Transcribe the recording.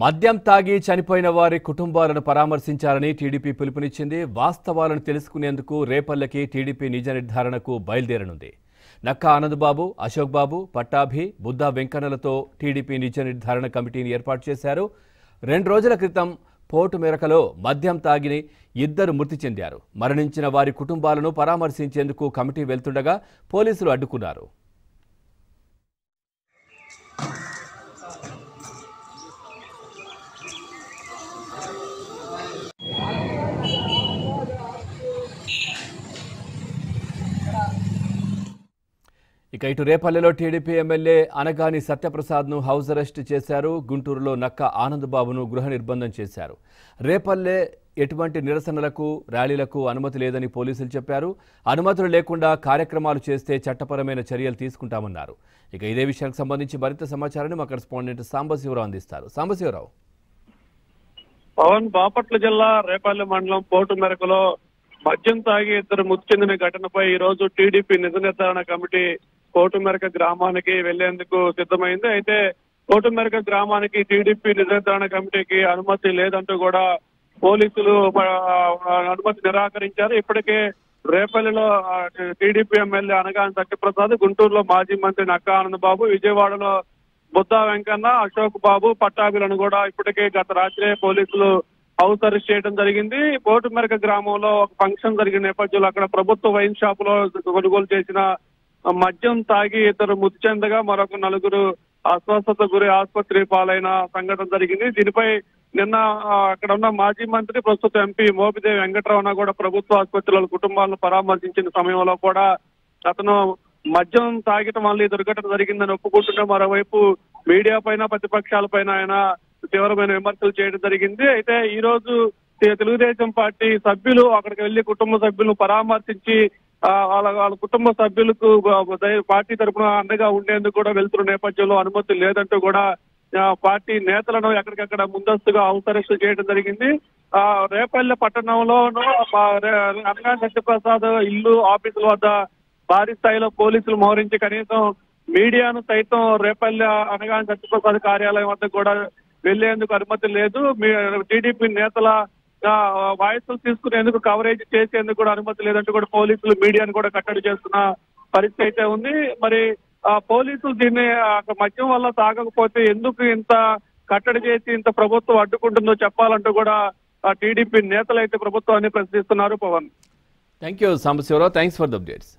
మద్యం తాగి చనిపోయిన వారి కుటుంబాలను పరామర్శించాలని టీడీపీ పిలుపునిచ్చింది. వాస్తవాలను తెలుసుకునేందుకు రేపల్లకి టీడీపీ నిజ నిర్ధారణకు బయలుదేరనుంది. నక్కా ఆనందబాబు అశోక్ బాబు పట్టాభి బుద్ధా వెంకన్నలతో టీడీపీ నిజ నిర్ధారణ కమిటీని ఏర్పాటు చేశారు. రెండు రోజుల క్రితం పోటు మేరకలో మద్యం తాగిని ఇద్దరు మృతి చెందారు. మరణించిన వారి కుటుంబాలను పరామర్శించేందుకు కమిటీ వెళ్తుండగా పోలీసులు అడ్డుకున్నారు. ఇక ఇటు రేపల్లెలో టీడీపీ ఎమ్మెల్యే అనగాని సత్యప్రసాద్ను హౌస్ అరెస్ట్ చేశారు. గుంటూరులో నక్క ఆనందబాబును గృహ నిర్బంధం చేశారు. రేపల్లె ఎటువంటి నిరసనలకు ర్యాలీలకు అనుమతి లేదని పోలీసులు చెప్పారు. అనుమతులు లేకుండా కార్యక్రమాలు చేస్తే చట్టపరమైన చర్యలు తీసుకుంటామన్నారు. ఇక ఇదే విషయానికి సంబంధించి మరింత సమాచారాన్ని మా కరెస్పాండెంట్ సాంబశివరావు అందిస్తారు. సాంబశివరావు. పవన్ బాపట్ల జిల్లా రేపల్లె మండలం పోటు మేరకులో మద్యం తాగి ఇద్దరు మృతి చెందిన ఘటనపై ఈ రోజు టీడీపీ నిజ నిర్ధారణ కమిటీ కోటు మేరక గ్రామానికి వెళ్ళేందుకు సిద్ధమైంది. అయితే కోటుమెరక గ్రామానికి టీడీపీ నిర్ధారణ కమిటీకి అనుమతి లేదంటూ కూడా పోలీసులు అనుమతి నిరాకరించారు. ఇప్పటికే రేపల్లిలో టీడీపీ ఎమ్మెల్యే అనగాని సత్యప్రసాద్ గుంటూరులో మాజీ మంత్రి నక్కా ఆనందబాబు విజయవాడలో బుద్ధా వెంకన్న అశోక్ బాబు పట్టాభిలను కూడా ఇప్పటికే గత రాత్రే పోలీసులు హౌస్ అరెస్ట్ చేయడం జరిగింది. పోటుమెరక గ్రామంలో ఒక ఫంక్షన్ జరిగిన నేపథ్యంలో అక్కడ ప్రభుత్వ వైన్ షాప్లో కొనుగోలు చేసిన మద్యం తాగి ఇద్దరు మృతి చెందగా మరొక నలుగురు అస్వస్థత గురి ఆసుపత్రి పాలైన సంఘటన జరిగింది. దీనిపై నిన్న అక్కడ ఉన్న మాజీ మంత్రి ప్రస్తుత ఎంపీ మోపిదేవి వెంకటరమణ కూడా ప్రభుత్వ ఆసుపత్రుల కుటుంబాలను పరామర్శించిన సమయంలో కూడా అతను మద్యం తాగటం వల్ల ఈ దుర్ఘటన జరిగిందని ఒప్పుకుంటుంటే మరోవైపు మీడియా పైన ప్రతిపక్షాల పైన ఆయన తీవ్రమైన విమర్శలు చేయడం జరిగింది. అయితే ఈ రోజు తెలుగుదేశం పార్టీ సభ్యులు అక్కడికి వెళ్ళి కుటుంబ సభ్యులను పరామర్శించి వాళ్ళ వాళ్ళ కుటుంబ సభ్యులకు పార్టీ తరపున అండగా ఉండేందుకు కూడా వెళ్తున్న నేపథ్యంలో అనుమతి లేదంటూ కూడా పార్టీ నేతలను ఎక్కడికక్కడ ముందస్తుగా అవతరిస్తూ చేయడం జరిగింది. ఆ రేపల్లె పట్టణంలోనూ ఆ, రే- అనగా సత్యప్రసాద్ ఇల్లు ఆఫీసుల వద్ద భారీ స్థాయిలో పోలీసులు మోహరించి కనీసం మీడియాను సైతం రేపల్లె అనగా సత్యప్రసాద్ కార్యాలయం వద్ద కూడా వెళ్ళేందుకు అనుమతి లేదు. టీడీపీ నేతల వాయిస్ తీసుకునేందుకు కవరేజ్ చేసేందుకు కూడా అనుమతి లేదంటూ కూడా పోలీసులు మీడియాను కూడా కట్టడి చేస్తున్న పరిస్థితి అయితే ఉంది. మరి ఆ పోలీసులు దీన్ని మద్యం వల్ల తాగకపోతే ఎందుకు ఇంత కట్టడి చేసి ఇంత ప్రభుత్వం అడ్డుకుంటుందో చెప్పాలంటూ కూడా టీడీపీ నేతలు అయితే ప్రభుత్వాన్ని ప్రశ్నిస్తున్నారు Pawan. Thank you Sambasivarao thanks for the updates